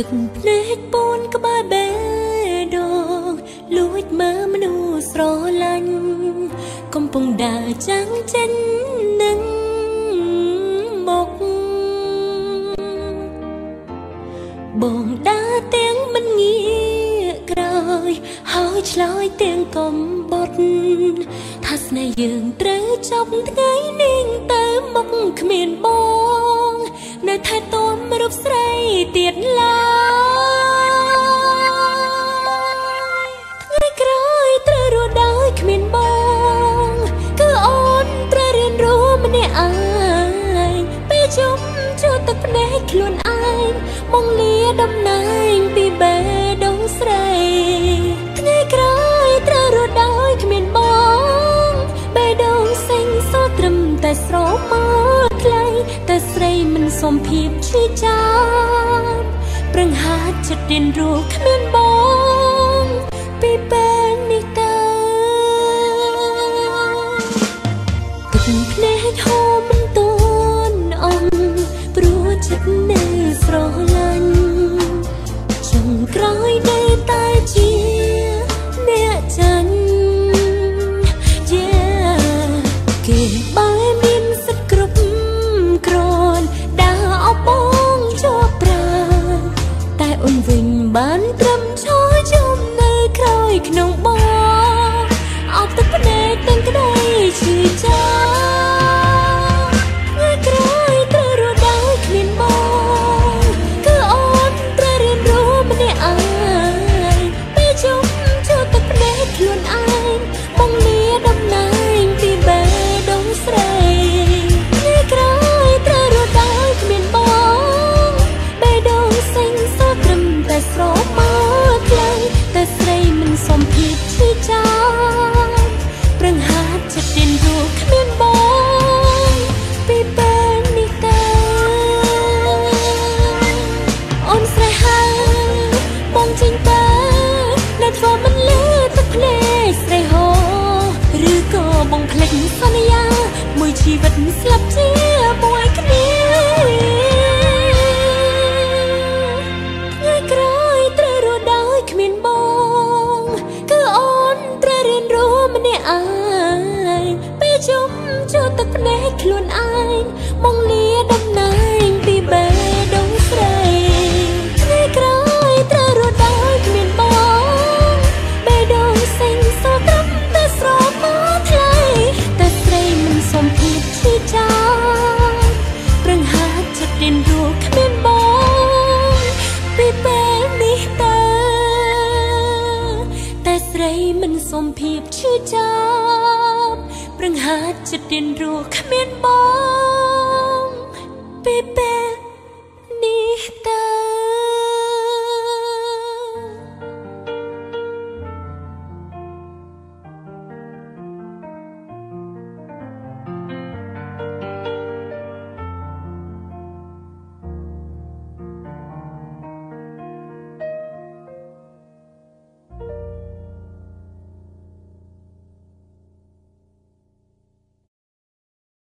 ទឹកភ្នែកពូនក្បែរបេះដូងលួចមើលមនុស្សស្រឡាញ់កំពុងដើរចាំងចេញនឹងមកបងដើរទាំងមិនងាក្រោយហើយឆ្លើយទាំងកំបត់ថាស្នេហ៍យើងត្រូវចប់ថ្ងៃនេះទៅមុខគ្មានបង នៅថែទាំរូប ងមកលាតំណែងពីបេះដូងស្រីថ្ងៃក្រោយត្រូវរស់ដោយគ្មានបងបេះដូងសេងសល់ត្រឹមតែស្រមោតែស្រីមិនសមភាពឈឺចាប់ប្រឹងហាចិត្តរៀនរស់គ្មានបង នែកទាំងក្តីឈឺ ភ្នែកស្រីហោឬក៏បងភ្លេចសន្យា មួយជីវិតស្លាប់ជាមួយគ្នាឯងពេលជុំជួទឹកភ្នែកខ្លួនឯងមកលា សមភាពឈឺចាំប្រឹងហាចិត្តរៀនរស់គ្មានបង